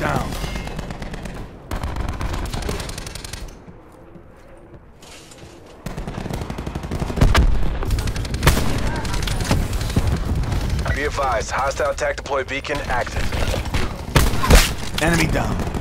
down. Be advised, hostile attack deploy beacon active. Enemy down.